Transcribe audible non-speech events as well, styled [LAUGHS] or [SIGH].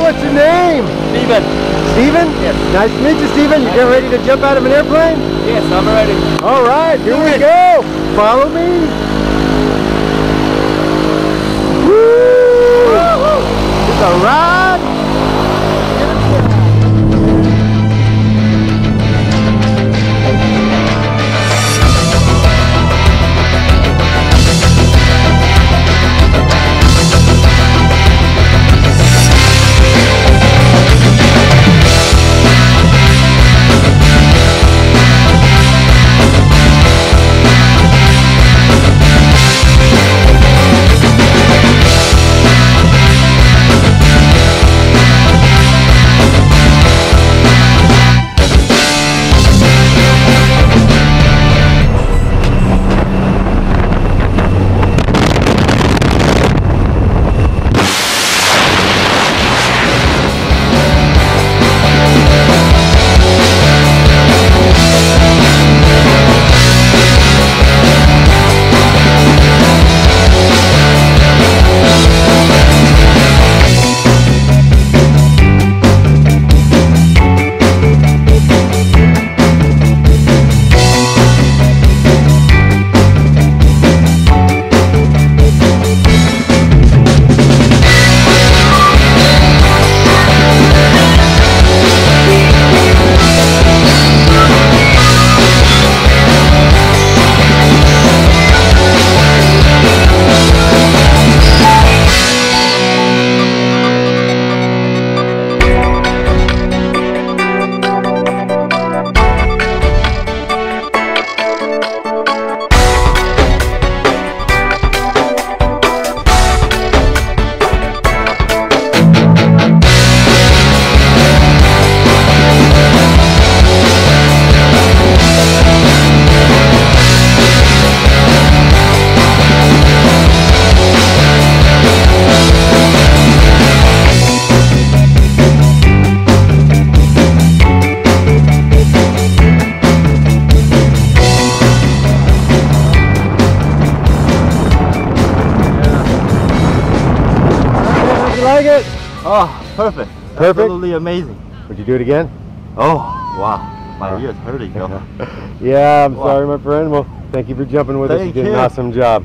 what's your name? Stephen. Stephen? Yes. Nice to meet you, Stephen. You get ready to jump out of an airplane? Yes, I'm ready. All right, here we go. Follow me. It? Oh, perfect. Perfect? Absolutely amazing. Would you do it again? Oh, wow. My ears hurting, yo. [LAUGHS] Yeah, I'm Wow. sorry, my friend. Well, thank you for jumping with us. You Thank did an awesome job.